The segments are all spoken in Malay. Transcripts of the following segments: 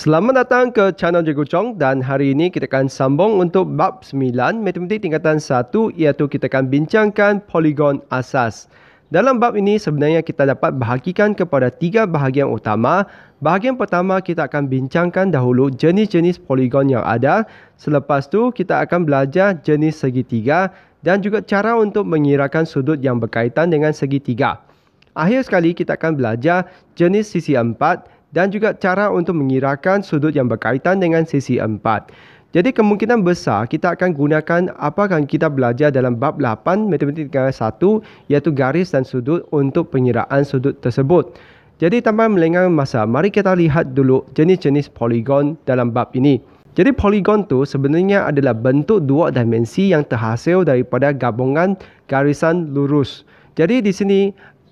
Selamat datang ke channel Cikgu Chong dan hari ini kita akan sambung untuk bab 9 matematik tingkatan 1 iaitu kita akan bincangkan poligon asas. Dalam bab ini sebenarnya kita dapat bahagikan kepada tiga bahagian utama. Bahagian pertama kita akan bincangkan dahulu jenis-jenis poligon yang ada. Selepas tu kita akan belajar jenis segitiga dan juga cara untuk mengirakan sudut yang berkaitan dengan segitiga. Akhir sekali kita akan belajar jenis sisi empat dan juga cara untuk mengirakan sudut yang berkaitan dengan sisi empat. Jadi kemungkinan besar kita akan gunakan apa yang kita belajar dalam bab 8 matematik tingkatan 1 iaitu garis dan sudut untuk pengiraan sudut tersebut. Jadi tanpa melengahkan masa, mari kita lihat dulu jenis-jenis poligon dalam bab ini. Jadi poligon tu sebenarnya adalah bentuk dua dimensi yang terhasil daripada gabungan garisan lurus. Jadi di sini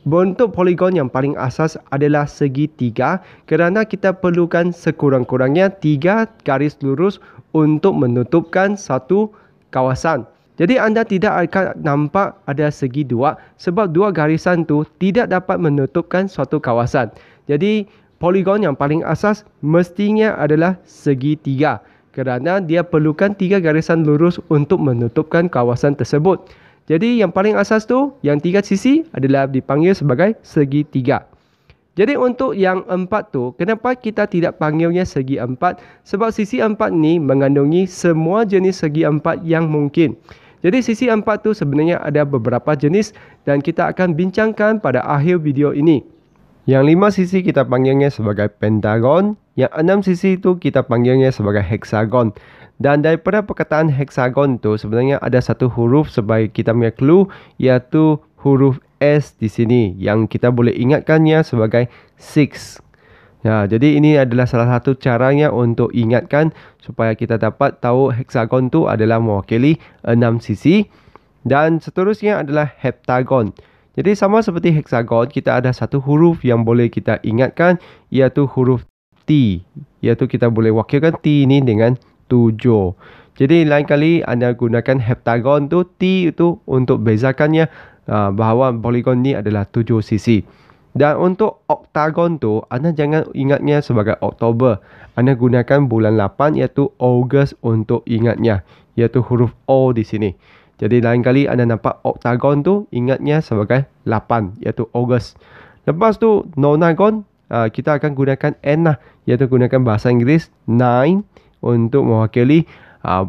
Bentuk poligon yang paling asas adalah segitiga kerana kita perlukan sekurang-kurangnya tiga garis lurus untuk menutupkan satu kawasan. Jadi anda tidak akan nampak ada segi dua sebab dua garisan tu tidak dapat menutupkan suatu kawasan. Jadi poligon yang paling asas mestinya adalah segitiga kerana dia perlukan tiga garisan lurus untuk menutupkan kawasan tersebut. Jadi yang paling asas tu, yang tiga sisi adalah dipanggil sebagai segitiga. Jadi untuk yang empat tu, kenapa kita tidak panggilnya segi empat? Sebab sisi empat ni mengandungi semua jenis segi empat yang mungkin. Jadi sisi empat tu sebenarnya ada beberapa jenis dan kita akan bincangkan pada akhir video ini. Yang lima sisi kita panggilnya sebagai pentagon, yang enam sisi itu kita panggilnya sebagai heksagon. Dan daripada perkataan hexagon tu sebenarnya ada satu huruf sebagai kita punya clue iaitu huruf S di sini yang kita boleh ingatkannya sebagai 6. Ya, jadi ini adalah salah satu caranya untuk ingatkan supaya kita dapat tahu hexagon tu adalah mewakili 6 sisi dan seterusnya adalah heptagon. Jadi sama seperti hexagon, kita ada satu huruf yang boleh kita ingatkan iaitu huruf T. Iaitu kita boleh wakilkan T ini dengan tujuh. Jadi lain kali anda gunakan heptagon tu T itu untuk bezakannya uh, bahawa poligon ni adalah tujuh sisi. Dan untuk oktagon tu anda jangan ingatnya sebagai Oktober. Anda gunakan bulan 8 iaitu Ogos untuk ingatnya. Iaitu huruf O di sini. Jadi lain kali anda nampak oktagon tu ingatnya sebagai 8 iaitu Ogos. Lepas tu nonagon uh, kita akan gunakan N lah iaitu gunakan bahasa Inggeris 9 untuk mewakili uh,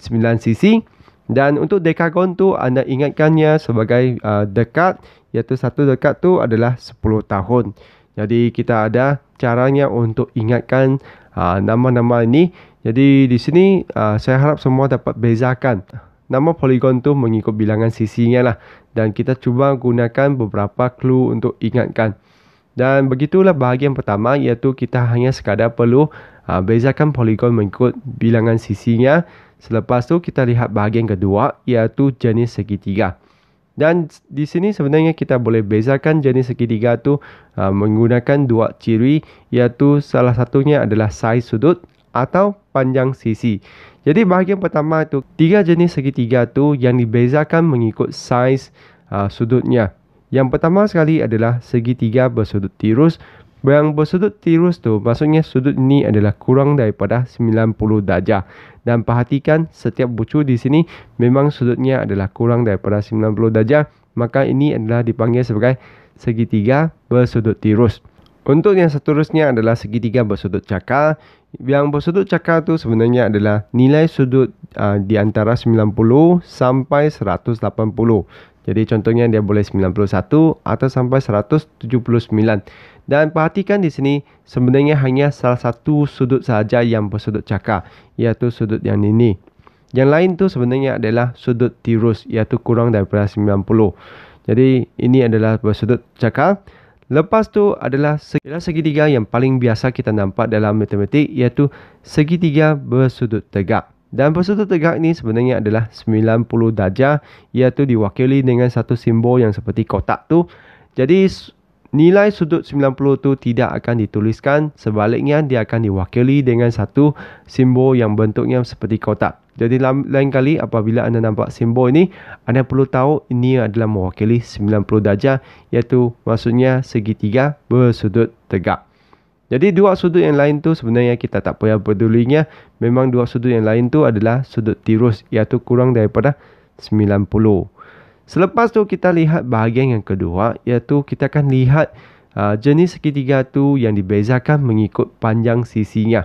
9 sisi dan untuk dekagon tu anda ingatkannya sebagai uh, dekat iaitu satu dekat tu adalah 10 tahun. Jadi kita ada caranya untuk ingatkan uh, nama-nama ini. Jadi di sini uh, saya harap semua dapat bezakan nama poligon tu mengikut bilangan sisinya lah dan kita cuba gunakan beberapa clue untuk ingatkan. Dan begitulah bahagian pertama iaitu kita hanya sekadar perlu uh, bezakan poligon mengikut bilangan sisinya. Selepas tu kita lihat bahagian kedua iaitu jenis segitiga. Dan di sini sebenarnya kita boleh bezakan jenis segitiga tu uh, menggunakan dua ciri iaitu salah satunya adalah saiz sudut atau panjang sisi. Jadi bahagian pertama itu tiga jenis segitiga tu yang dibezakan mengikut saiz uh, sudutnya. Yang pertama sekali adalah segitiga bersudut tirus. Yang bersudut tirus tu maksudnya sudut ini adalah kurang daripada 90 darjah. Dan perhatikan setiap bucu di sini memang sudutnya adalah kurang daripada 90 darjah. Maka ini adalah dipanggil sebagai segitiga bersudut tirus. Untuk yang seterusnya adalah segitiga bersudut cakar. Yang bersudut cakar tu sebenarnya adalah nilai sudut uh, di antara 90 sampai 180. Jadi contohnya dia boleh 91 atau sampai 179. Dan perhatikan di sini sebenarnya hanya salah satu sudut sahaja yang bersudut cakar iaitu sudut yang ini. Yang lain tu sebenarnya adalah sudut tirus iaitu kurang daripada 90. Jadi ini adalah bersudut cakar. Lepas tu adalah segitiga yang paling biasa kita nampak dalam matematik iaitu segitiga bersudut tegak. Dan bersudut tegak ini sebenarnya adalah 90 darjah iaitu diwakili dengan satu simbol yang seperti kotak tu. Jadi nilai sudut 90 tu tidak akan dituliskan sebaliknya dia akan diwakili dengan satu simbol yang bentuknya seperti kotak. Jadi lain kali apabila anda nampak simbol ini anda perlu tahu ini adalah mewakili 90 darjah iaitu maksudnya segitiga bersudut tegak. Jadi dua sudut yang lain tu sebenarnya kita tak payah pedulinya. Memang dua sudut yang lain tu adalah sudut tirus iaitu kurang daripada 90. Selepas tu kita lihat bahagian yang kedua iaitu kita akan lihat uh, jenis segitiga tu yang dibezakan mengikut panjang sisinya.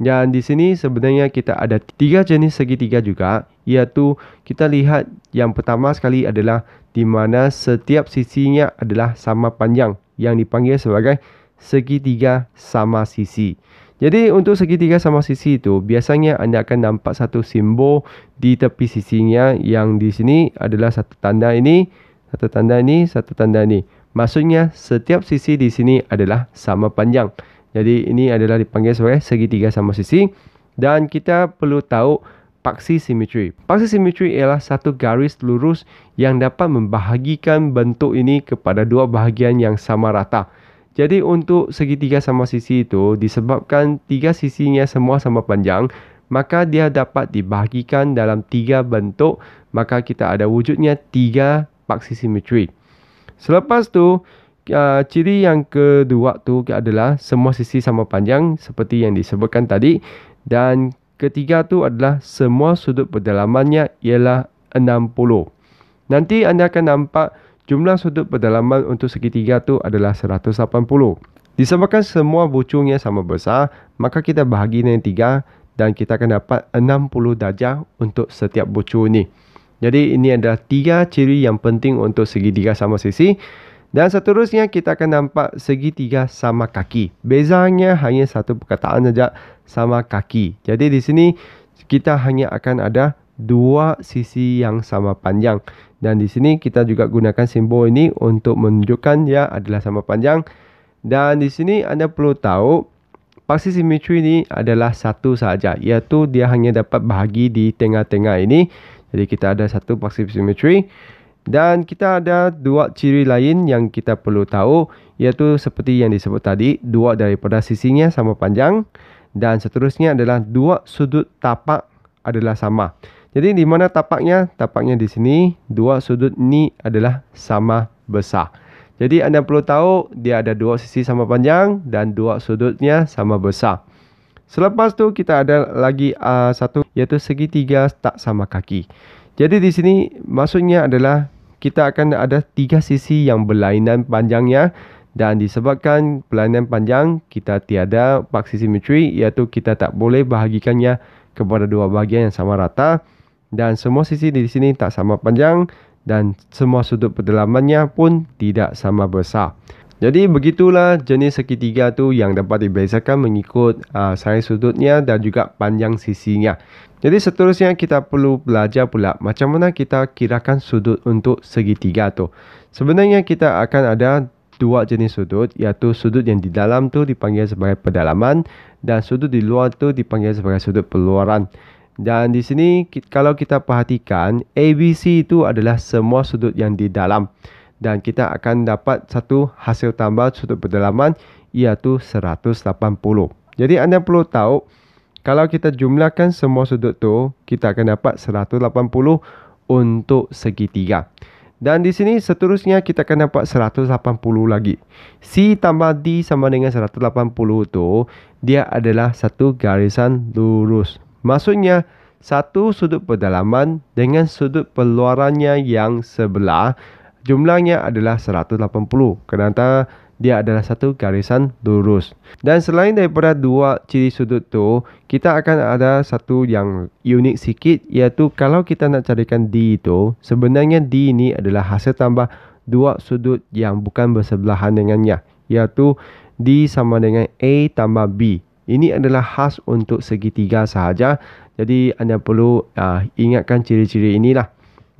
Dan di sini sebenarnya kita ada tiga jenis segitiga juga iaitu kita lihat yang pertama sekali adalah di mana setiap sisinya adalah sama panjang yang dipanggil sebagai segitiga sama sisi. Jadi untuk segitiga sama sisi itu biasanya anda akan nampak satu simbol di tepi sisinya yang di sini adalah satu tanda ini, satu tanda ini, satu tanda ini. Maksudnya setiap sisi di sini adalah sama panjang. Jadi ini adalah dipanggil sebagai segitiga sama sisi dan kita perlu tahu paksi simetri. Paksi simetri ialah satu garis lurus yang dapat membahagikan bentuk ini kepada dua bahagian yang sama rata. Jadi untuk segitiga sama sisi itu disebabkan tiga sisinya semua sama panjang, maka dia dapat dibahagikan dalam tiga bentuk, maka kita ada wujudnya tiga paksi simetri. Selepas tu, uh, ciri yang kedua tu adalah semua sisi sama panjang seperti yang disebutkan tadi dan ketiga tu adalah semua sudut pedalamannya ialah 60. Nanti anda akan nampak jumlah sudut pedalaman untuk segitiga tu adalah 180. Disebabkan semua bucungnya sama besar, maka kita bahagi dengan tiga dan kita akan dapat 60 darjah untuk setiap bucung ni. Jadi ini adalah tiga ciri yang penting untuk segitiga sama sisi. Dan seterusnya kita akan nampak segitiga sama kaki. Bezanya hanya satu perkataan saja sama kaki. Jadi di sini kita hanya akan ada dua sisi yang sama panjang. Dan di sini kita juga gunakan simbol ini untuk menunjukkan dia adalah sama panjang. Dan di sini anda perlu tahu paksi simetri ini adalah satu saja. Iaitu dia hanya dapat bahagi di tengah-tengah ini. Jadi kita ada satu paksi simetri. Dan kita ada dua ciri lain yang kita perlu tahu iaitu seperti yang disebut tadi, dua daripada sisinya sama panjang dan seterusnya adalah dua sudut tapak adalah sama. Jadi di mana tapaknya? Tapaknya di sini, dua sudut ini adalah sama besar. Jadi anda perlu tahu dia ada dua sisi sama panjang dan dua sudutnya sama besar. Selepas tu kita ada lagi uh, satu iaitu segitiga tak sama kaki. Jadi di sini maksudnya adalah kita akan ada tiga sisi yang berlainan panjangnya dan disebabkan berlainan panjang kita tiada paksi simetri iaitu kita tak boleh bahagikannya kepada dua bahagian yang sama rata dan semua sisi di sini tak sama panjang dan semua sudut pedalamannya pun tidak sama besar. Jadi begitulah jenis segitiga tu yang dapat dibezakan mengikut uh, saiz sudutnya dan juga panjang sisinya. Jadi seterusnya kita perlu belajar pula macam mana kita kirakan sudut untuk segitiga tu. Sebenarnya kita akan ada dua jenis sudut iaitu sudut yang di dalam tu dipanggil sebagai pedalaman dan sudut di luar tu dipanggil sebagai sudut peluaran. Dan di sini kalau kita perhatikan ABC itu adalah semua sudut yang di dalam dan kita akan dapat satu hasil tambah sudut pedalaman iaitu 180. Jadi anda perlu tahu kalau kita jumlahkan semua sudut tu, kita akan dapat 180 untuk segitiga. Dan di sini seterusnya kita akan dapat 180 lagi. C tambah D sama dengan 180 tu, dia adalah satu garisan lurus. Maksudnya, satu sudut pedalaman dengan sudut peluarannya yang sebelah, jumlahnya adalah 180. Kenapa dia adalah satu garisan lurus. Dan selain daripada dua ciri sudut tu, kita akan ada satu yang unik sikit iaitu kalau kita nak carikan D itu, sebenarnya D ini adalah hasil tambah dua sudut yang bukan bersebelahan dengannya, iaitu D sama dengan A tambah B. Ini adalah khas untuk segitiga sahaja. Jadi anda perlu uh, ingatkan ciri-ciri inilah.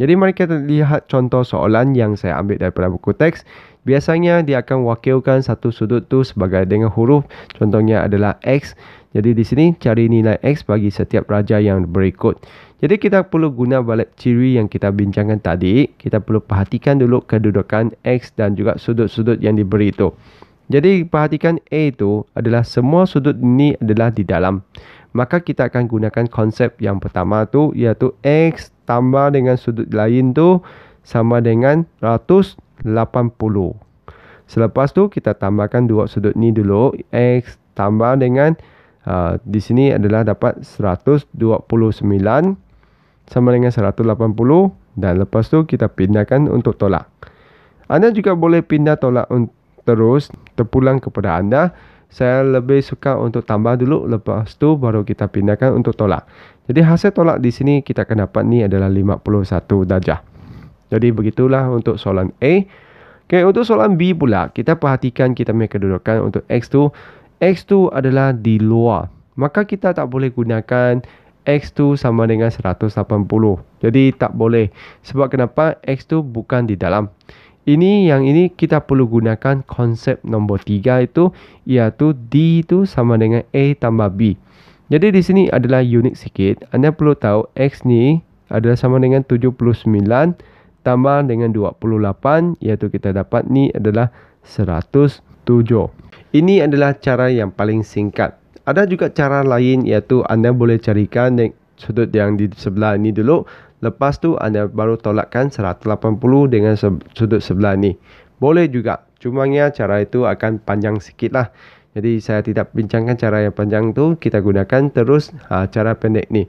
Jadi mari kita lihat contoh soalan yang saya ambil daripada buku teks. Biasanya dia akan wakilkan satu sudut tu sebagai dengan huruf. Contohnya adalah X. Jadi di sini cari nilai X bagi setiap raja yang berikut. Jadi kita perlu guna balik ciri yang kita bincangkan tadi. Kita perlu perhatikan dulu kedudukan X dan juga sudut-sudut yang diberi itu. Jadi perhatikan A itu adalah semua sudut ini adalah di dalam. Maka kita akan gunakan konsep yang pertama tu iaitu X tambah dengan sudut lain tu sama dengan 180. Selepas tu kita tambahkan dua sudut ni dulu. X tambah dengan uh, di sini adalah dapat 129 sama dengan 180 dan lepas tu kita pindahkan untuk tolak. Anda juga boleh pindah tolak terus terpulang kepada anda. Saya lebih suka untuk tambah dulu lepas tu baru kita pindahkan untuk tolak. Jadi hasil tolak di sini kita akan dapat ni adalah 51 darjah. Jadi begitulah untuk soalan A. Okay, untuk soalan B pula, kita perhatikan kita punya kedudukan untuk X2. X2 adalah di luar. Maka kita tak boleh gunakan X2 sama dengan 180. Jadi tak boleh. Sebab kenapa? X2 bukan di dalam. Ini yang ini kita perlu gunakan konsep nombor 3 itu iaitu D itu sama dengan A tambah B. Jadi di sini adalah unik sikit. Anda perlu tahu X ni adalah sama dengan 79 tambah dengan 28 iaitu kita dapat ni adalah 107. Ini adalah cara yang paling singkat. Ada juga cara lain iaitu anda boleh carikan sudut yang di sebelah ini dulu. Lepas tu anda baru tolakkan 180 dengan sudut sebelah ini. Boleh juga. Cuma cara itu akan panjang sikit lah. Jadi saya tidak bincangkan cara yang panjang tu. Kita gunakan terus ha, cara pendek ni.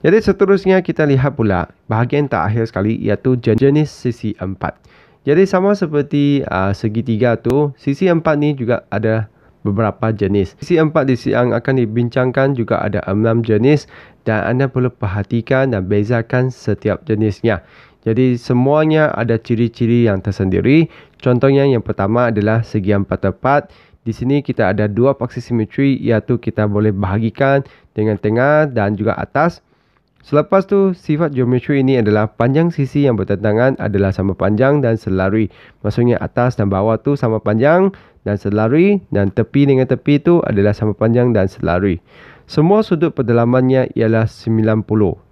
Jadi seterusnya kita lihat pula bahagian terakhir sekali iaitu jenis sisi empat. Jadi sama seperti uh, segitiga tu, sisi empat ni juga ada beberapa jenis. Sisi empat di yang akan dibincangkan juga ada enam jenis dan anda perlu perhatikan dan bezakan setiap jenisnya. Jadi semuanya ada ciri-ciri yang tersendiri. Contohnya yang pertama adalah segi empat tepat. Di sini kita ada dua paksi simetri iaitu kita boleh bahagikan dengan tengah dan juga atas. Selepas tu, sifat geometri ini adalah panjang sisi yang bertentangan adalah sama panjang dan selari. Maksudnya atas dan bawah tu sama panjang dan selari dan tepi dengan tepi tu adalah sama panjang dan selari. Semua sudut pedalamannya ialah 90.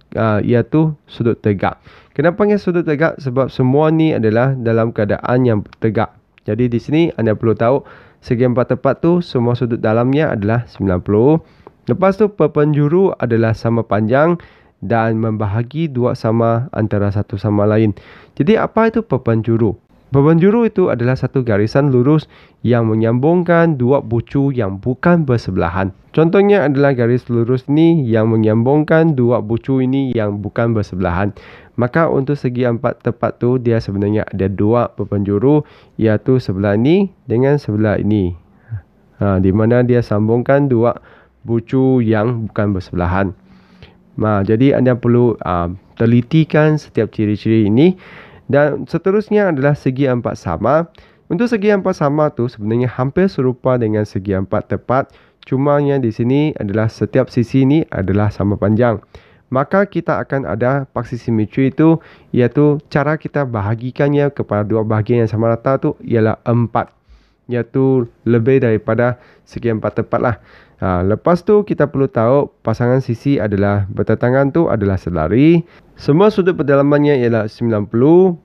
Uh, iaitu sudut tegak. Kenapa panggil sudut tegak? Sebab semua ni adalah dalam keadaan yang tegak. Jadi di sini anda perlu tahu segi empat tepat tu semua sudut dalamnya adalah 90. Lepas tu perpenjuru adalah sama panjang dan membahagi dua sama antara satu sama lain. Jadi apa itu perpenjuru? Perpenjuru itu adalah satu garisan lurus yang menyambungkan dua bucu yang bukan bersebelahan. Contohnya adalah garis lurus ini yang menyambungkan dua bucu ini yang bukan bersebelahan. Maka untuk segi empat tepat tu dia sebenarnya ada dua perpenjuru iaitu sebelah ini dengan sebelah ini. Ha, di mana dia sambungkan dua bucu yang bukan bersebelahan. Ma, jadi anda perlu uh, telitikan setiap ciri-ciri ini dan seterusnya adalah segi empat sama. Untuk segi empat sama tu sebenarnya hampir serupa dengan segi empat tepat. Cuma yang di sini adalah setiap sisi ini adalah sama panjang. Maka kita akan ada paksi simetri itu iaitu cara kita bahagikannya kepada dua bahagian yang sama rata tu ialah empat. Iaitu lebih daripada segi empat tepat lah. Ha, lepas tu kita perlu tahu pasangan sisi adalah bertentangan tu adalah selari. Semua sudut pendalamannya ialah 90.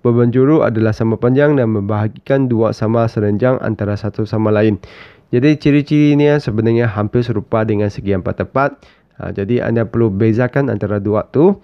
Beban juru adalah sama panjang dan membahagikan dua sama serenjang antara satu sama lain. Jadi ciri-ciri ini sebenarnya hampir serupa dengan segi empat tepat. Ha, jadi anda perlu bezakan antara dua tu.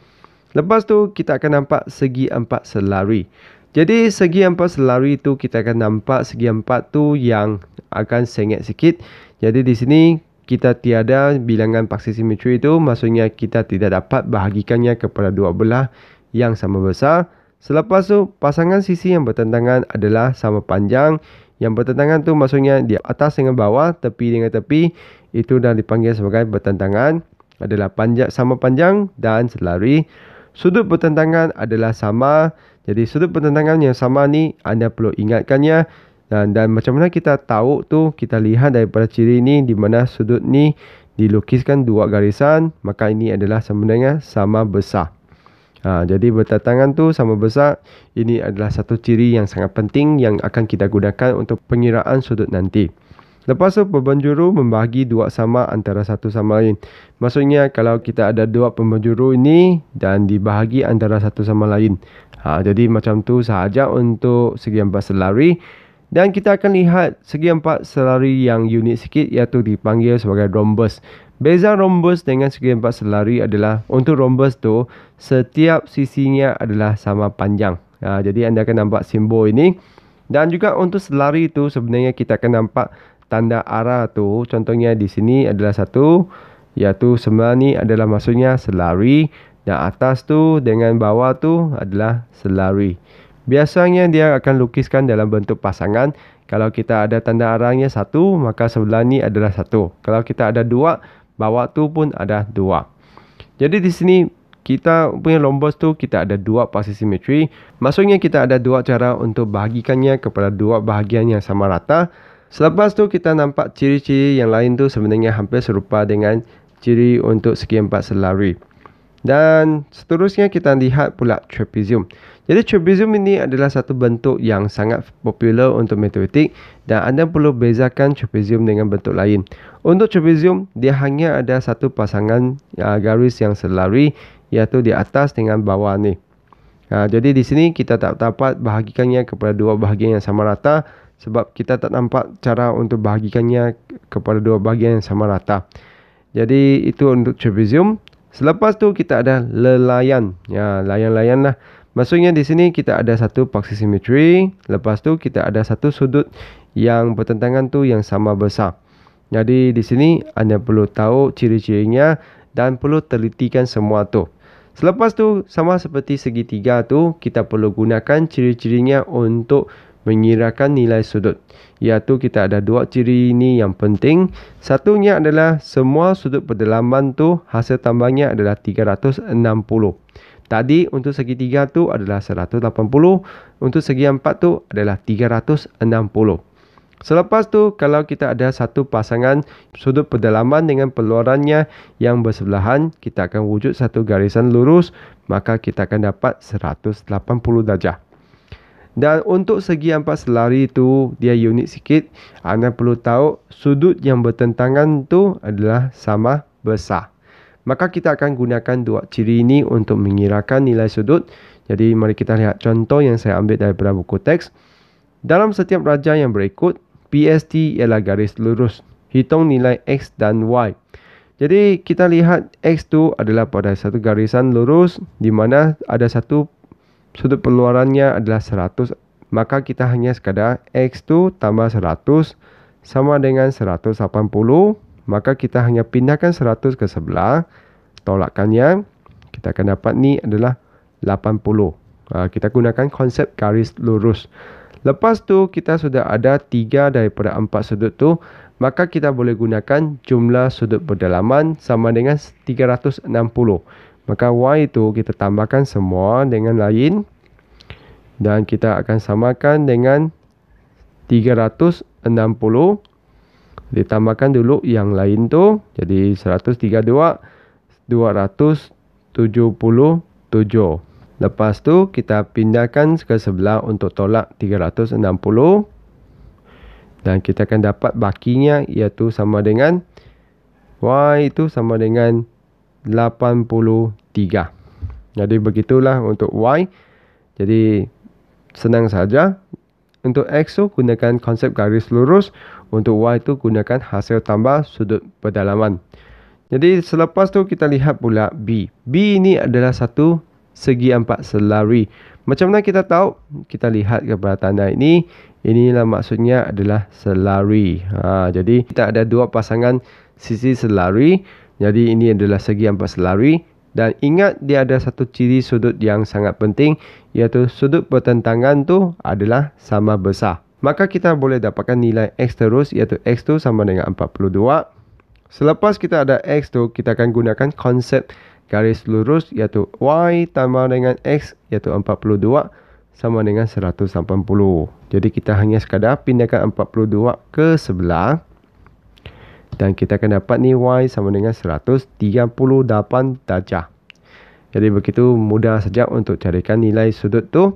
Lepas tu kita akan nampak segi empat selari. Jadi segi empat selari tu kita akan nampak segi empat tu yang akan sengit sikit. Jadi di sini kita tiada bilangan paksi simetri itu maksudnya kita tidak dapat bahagikannya kepada dua belah yang sama besar. Selepas tu pasangan sisi yang bertentangan adalah sama panjang. Yang bertentangan tu maksudnya di atas dengan bawah, tepi dengan tepi itu dah dipanggil sebagai bertentangan adalah panjang sama panjang dan selari. Sudut bertentangan adalah sama. Jadi sudut bertentangan yang sama ni anda perlu ingatkannya dan, dan macam mana kita tahu tu kita lihat daripada ciri ini di mana sudut ni dilukiskan dua garisan maka ini adalah sebenarnya sama besar. Ha, jadi bertentangan tu sama besar ini adalah satu ciri yang sangat penting yang akan kita gunakan untuk pengiraan sudut nanti. Lepas tu pembenjuru membahagi dua sama antara satu sama lain. Maksudnya kalau kita ada dua pembenjuru ini dan dibahagi antara satu sama lain. Ha, jadi macam tu sahaja untuk segi empat selari. Dan kita akan lihat segi empat selari yang unik sikit iaitu dipanggil sebagai rhombus. Beza rhombus dengan segi empat selari adalah untuk rhombus tu setiap sisinya adalah sama panjang. Ha, jadi anda akan nampak simbol ini. Dan juga untuk selari itu sebenarnya kita akan nampak tanda arah tu. Contohnya di sini adalah satu iaitu sebelah ni adalah maksudnya selari dan atas tu dengan bawah tu adalah selari. Biasanya dia akan lukiskan dalam bentuk pasangan. Kalau kita ada tanda arahnya satu, maka sebelah ni adalah satu. Kalau kita ada dua, bawah tu pun ada dua. Jadi di sini kita punya lombos tu kita ada dua pasti simetri. Maksudnya kita ada dua cara untuk bahagikannya kepada dua bahagian yang sama rata. Selepas tu kita nampak ciri-ciri yang lain tu sebenarnya hampir serupa dengan ciri untuk segi empat selari. Dan seterusnya kita lihat pula trapezium. Jadi trapezium ini adalah satu bentuk yang sangat popular untuk matematik dan anda perlu bezakan trapezium dengan bentuk lain. Untuk trapezium, dia hanya ada satu pasangan uh, garis yang selari iaitu di atas dengan bawah ni. Uh, jadi di sini kita tak dapat bahagikannya kepada dua bahagian yang sama rata sebab kita tak nampak cara untuk bahagikannya kepada dua bahagian yang sama rata. Jadi itu untuk trapezium. Selepas tu kita ada lelayan. Ya, layan-layan lah. Maksudnya di sini kita ada satu paksi simetri. Lepas tu kita ada satu sudut yang bertentangan tu yang sama besar. Jadi di sini anda perlu tahu ciri-cirinya dan perlu telitikan semua tu. Selepas tu sama seperti segitiga tu kita perlu gunakan ciri-cirinya untuk mengirakan nilai sudut. Iaitu kita ada dua ciri ini yang penting. Satunya adalah semua sudut pedalaman tu hasil tambahnya adalah 360. Tadi untuk segitiga tu adalah 180. Untuk segi empat tu adalah 360. Selepas tu kalau kita ada satu pasangan sudut pedalaman dengan peluarannya yang bersebelahan, kita akan wujud satu garisan lurus, maka kita akan dapat 180 darjah. Dan untuk segi empat selari itu dia unik sikit. Anda perlu tahu sudut yang bertentangan tu adalah sama besar. Maka kita akan gunakan dua ciri ini untuk mengirakan nilai sudut. Jadi mari kita lihat contoh yang saya ambil daripada buku teks. Dalam setiap raja yang berikut, PST ialah garis lurus. Hitung nilai X dan Y. Jadi kita lihat X tu adalah pada satu garisan lurus di mana ada satu sudut pengeluarannya adalah 100 maka kita hanya sekadar X tu tambah 100 sama dengan 180 maka kita hanya pindahkan 100 ke sebelah. Tolakannya kita akan dapat ni adalah 80 ha, kita gunakan konsep garis lurus. Lepas tu kita sudah ada 3 daripada 4 sudut tu maka kita boleh gunakan jumlah sudut berdalaman sama dengan 360 Maka Y itu kita tambahkan semua dengan lain dan kita akan samakan dengan 360 ditambahkan dulu yang lain tu jadi 132 277 lepas tu kita pindahkan ke sebelah untuk tolak 360 dan kita akan dapat bakinya iaitu sama dengan Y itu sama dengan 83. Jadi begitulah untuk Y. Jadi senang saja. Untuk X tu gunakan konsep garis lurus. Untuk Y tu gunakan hasil tambah sudut pedalaman. Jadi selepas tu kita lihat pula B. B ini adalah satu segi empat selari. Macam mana kita tahu? Kita lihat kepada tanda ini. Inilah maksudnya adalah selari. Ha, jadi kita ada dua pasangan sisi selari. Jadi ini adalah segi empat selari dan ingat dia ada satu ciri sudut yang sangat penting iaitu sudut pertentangan tu adalah sama besar. Maka kita boleh dapatkan nilai X terus iaitu X tu sama dengan 42. Selepas kita ada X tu kita akan gunakan konsep garis lurus iaitu Y tambah dengan X iaitu 42 sama dengan 180. Jadi kita hanya sekadar pindahkan 42 ke sebelah dan kita akan dapat ni Y sama dengan 138 darjah. Jadi begitu mudah saja untuk carikan nilai sudut tu.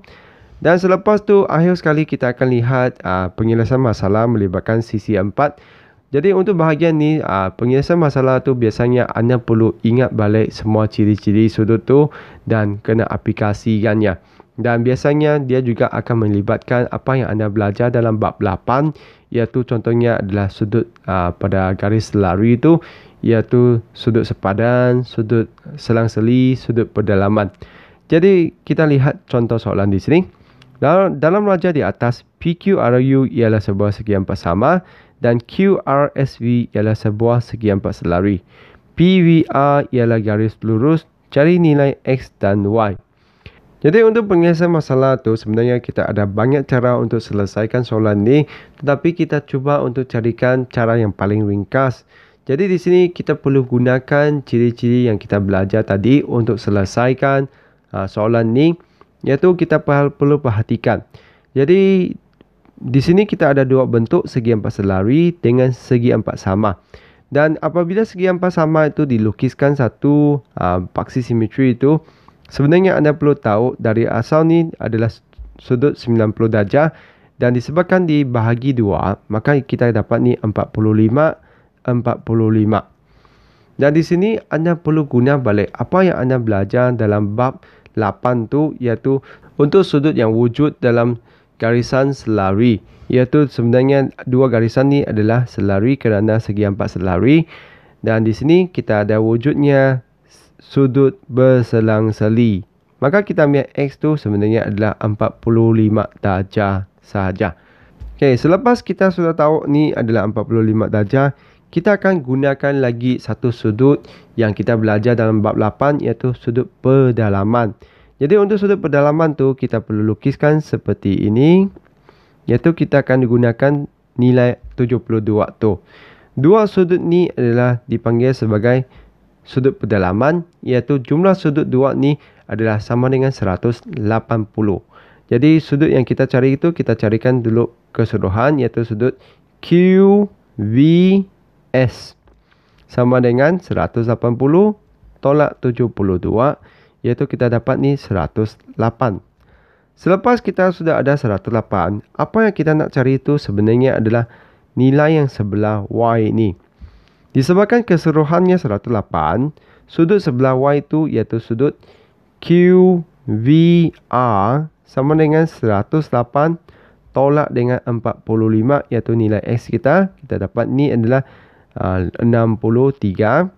Dan selepas tu akhir sekali kita akan lihat uh, penyelesaian masalah melibatkan sisi empat. Jadi untuk bahagian ni uh, penyelesaian masalah tu biasanya anda perlu ingat balik semua ciri-ciri sudut tu dan kena aplikasikannya. Dan biasanya dia juga akan melibatkan apa yang anda belajar dalam bab 8 iaitu contohnya adalah sudut uh, pada garis lari itu iaitu sudut sepadan, sudut selang-seli, sudut pedalaman. Jadi kita lihat contoh soalan di sini. Dalam, dalam raja di atas, PQRU ialah sebuah segi empat sama dan QRSV ialah sebuah segi empat selari. PVR ialah garis lurus, cari nilai X dan Y. Jadi untuk penyelesaian masalah tu sebenarnya kita ada banyak cara untuk selesaikan soalan ni tetapi kita cuba untuk carikan cara yang paling ringkas. Jadi di sini kita perlu gunakan ciri-ciri yang kita belajar tadi untuk selesaikan uh, soalan ni iaitu kita perlu perhatikan. Jadi di sini kita ada dua bentuk segi empat selari dengan segi empat sama. Dan apabila segi empat sama itu dilukiskan satu paksi simetri itu Sebenarnya anda perlu tahu dari asal ni adalah sudut 90 darjah dan disebabkan dibahagi dua, maka kita dapat ni 45 45. Dan di sini anda perlu guna balik apa yang anda belajar dalam bab 8 tu iaitu untuk sudut yang wujud dalam garisan selari iaitu sebenarnya dua garisan ni adalah selari kerana segi empat selari dan di sini kita ada wujudnya sudut berselang-seli. Maka kita ambil X tu sebenarnya adalah 45 darjah sahaja. Okay, selepas kita sudah tahu ni adalah 45 darjah, kita akan gunakan lagi satu sudut yang kita belajar dalam bab 8 iaitu sudut pedalaman. Jadi untuk sudut pedalaman tu kita perlu lukiskan seperti ini. Iaitu kita akan gunakan nilai 72 tu. Dua sudut ni adalah dipanggil sebagai sudut pedalaman iaitu jumlah sudut dua ni adalah sama dengan 180. Jadi sudut yang kita cari itu kita carikan dulu keseluruhan iaitu sudut QVS sama dengan 180 tolak 72 iaitu kita dapat ni 108. Selepas kita sudah ada 108, apa yang kita nak cari itu sebenarnya adalah nilai yang sebelah Y ni. Disebabkan keseluruhannya 108, sudut sebelah Y itu iaitu sudut QVR sama dengan 108 tolak dengan 45 iaitu nilai X kita. Kita dapat ni adalah 63.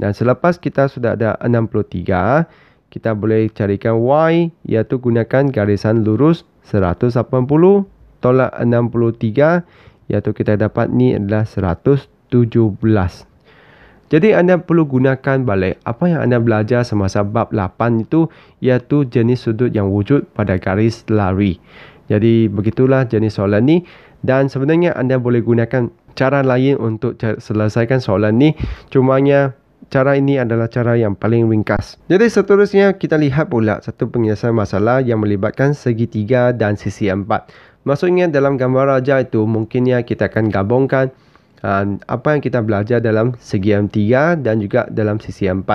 Dan selepas kita sudah ada 63, kita boleh carikan Y iaitu gunakan garisan lurus 180 tolak 63 iaitu kita dapat ni adalah 100 17. Jadi anda perlu gunakan balik apa yang anda belajar semasa bab 8 itu iaitu jenis sudut yang wujud pada garis lari. Jadi begitulah jenis soalan ni dan sebenarnya anda boleh gunakan cara lain untuk selesaikan soalan ni cumanya cara ini adalah cara yang paling ringkas. Jadi seterusnya kita lihat pula satu penyelesaian masalah yang melibatkan segitiga dan sisi empat. Maksudnya dalam gambar raja itu mungkinnya kita akan gabungkan uh, apa yang kita belajar dalam segi M3 dan juga dalam sisi M4.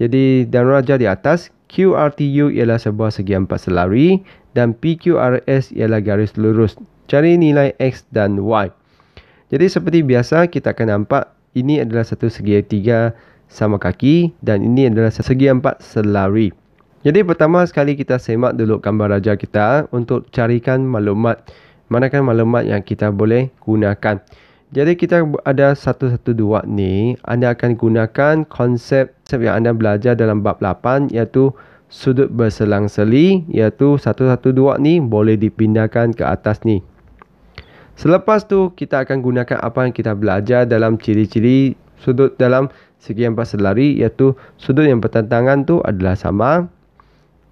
Jadi dan raja di atas QRTU ialah sebuah segi empat selari dan PQRS ialah garis lurus. Cari nilai X dan Y. Jadi seperti biasa kita akan nampak ini adalah satu segi tiga sama kaki dan ini adalah segi empat selari. Jadi pertama sekali kita semak dulu gambar raja kita untuk carikan maklumat manakah maklumat yang kita boleh gunakan. Jadi kita ada satu satu dua ni, anda akan gunakan konsep yang anda belajar dalam bab 8 iaitu sudut berselang-seli iaitu satu satu dua ni boleh dipindahkan ke atas ni. Selepas tu kita akan gunakan apa yang kita belajar dalam ciri-ciri sudut dalam segi empat selari iaitu sudut yang bertentangan tu adalah sama.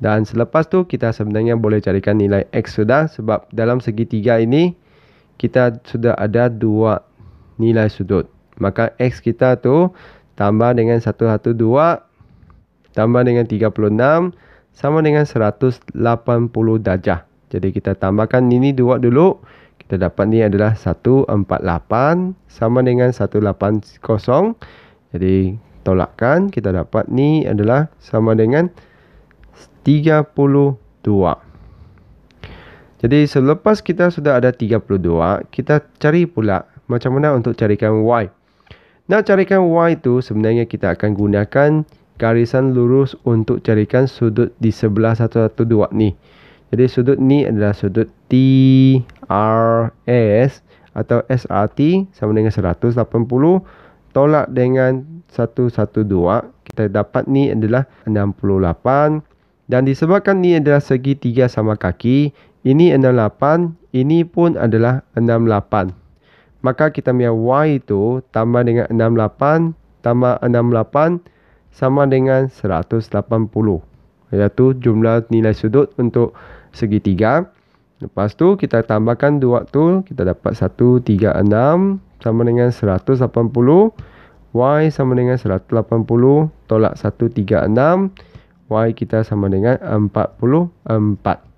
Dan selepas tu kita sebenarnya boleh carikan nilai X sudah sebab dalam segitiga ini kita sudah ada dua nilai sudut. Maka X kita tu tambah dengan 112 tambah dengan 36 sama dengan 180 darjah. Jadi kita tambahkan ini dua dulu. Kita dapat ni adalah 148 sama dengan 180. Jadi tolakkan kita dapat ni adalah sama dengan 32. Jadi selepas kita sudah ada 32, kita cari pula macam mana untuk carikan Y. Nak carikan Y itu sebenarnya kita akan gunakan garisan lurus untuk carikan sudut di sebelah 112 ni. Jadi sudut ni adalah sudut TRS atau SRT sama dengan 180 tolak dengan 112 kita dapat ni adalah 68 Dan disebabkan ni adalah segitiga sama kaki, ini 68, ini pun adalah 68. Maka kita punya Y itu tambah dengan 68, tambah 68 sama dengan 180. Iaitu jumlah nilai sudut untuk segitiga. Lepas tu kita tambahkan dua tu, kita dapat 136 sama dengan 180. Y sama dengan 180 tolak 136. Y kita sama dengan 44.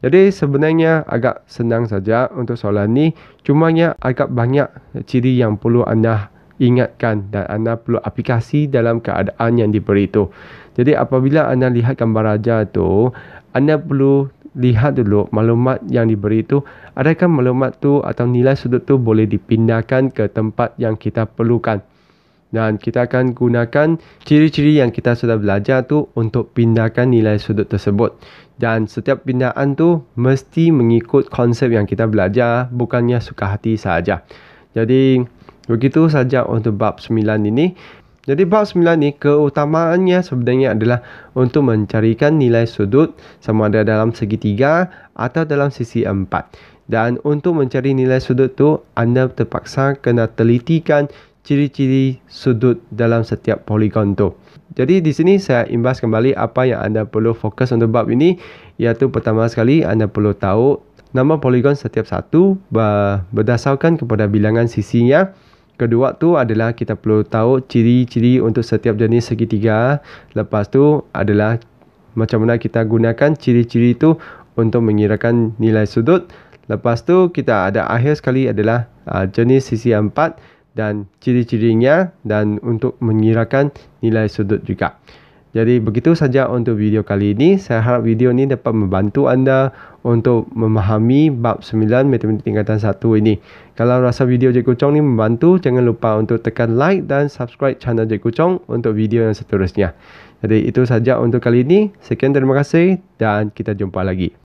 Jadi sebenarnya agak senang saja untuk soalan ni. Cumanya agak banyak ciri yang perlu anda ingatkan dan anda perlu aplikasi dalam keadaan yang diberi itu. Jadi apabila anda lihat gambar raja tu, anda perlu lihat dulu maklumat yang diberi itu adakah maklumat tu atau nilai sudut tu boleh dipindahkan ke tempat yang kita perlukan. Dan kita akan gunakan ciri-ciri yang kita sudah belajar tu untuk pindahkan nilai sudut tersebut. Dan setiap pindaan tu mesti mengikut konsep yang kita belajar, bukannya suka hati saja. Jadi begitu saja untuk bab 9 ini. Jadi bab 9 ni keutamaannya sebenarnya adalah untuk mencarikan nilai sudut sama ada dalam segitiga atau dalam sisi empat. Dan untuk mencari nilai sudut tu anda terpaksa kena telitikan ciri-ciri sudut dalam setiap poligon tu. Jadi di sini saya imbas kembali apa yang anda perlu fokus untuk bab ini iaitu pertama sekali anda perlu tahu nama poligon setiap satu berdasarkan kepada bilangan sisinya. Kedua tu adalah kita perlu tahu ciri-ciri untuk setiap jenis segitiga. Lepas tu adalah macam mana kita gunakan ciri-ciri itu untuk mengirakan nilai sudut. Lepas tu kita ada akhir sekali adalah uh, jenis sisi empat dan ciri-cirinya dan untuk mengirakan nilai sudut juga. Jadi begitu saja untuk video kali ini. Saya harap video ini dapat membantu anda untuk memahami bab 9 matematik tingkatan 1 ini. Kalau rasa video Cikgu Chong ini membantu, jangan lupa untuk tekan like dan subscribe channel Cikgu Chong untuk video yang seterusnya. Jadi itu saja untuk kali ini. Sekian terima kasih dan kita jumpa lagi.